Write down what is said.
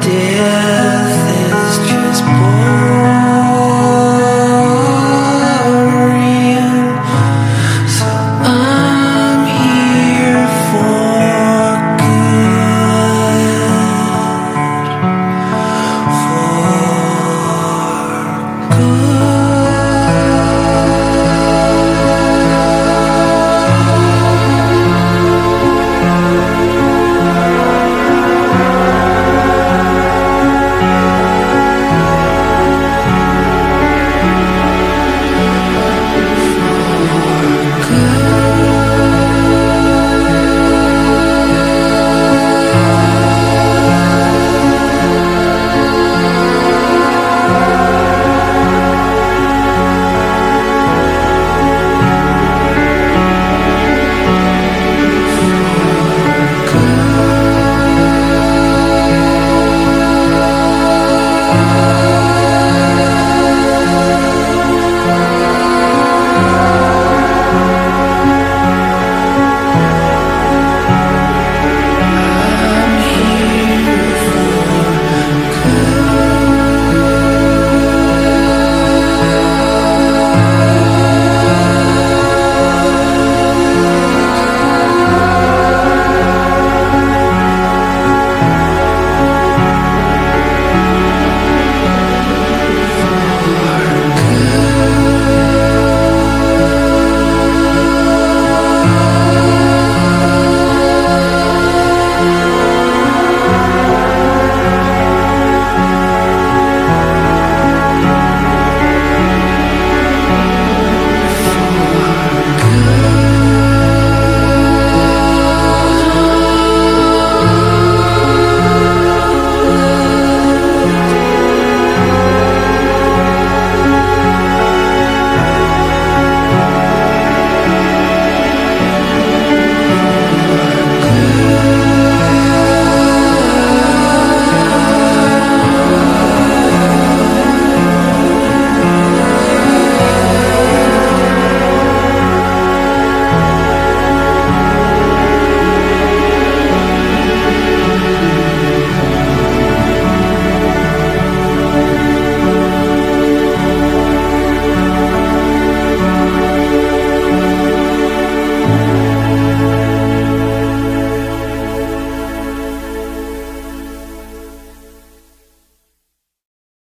death is just born.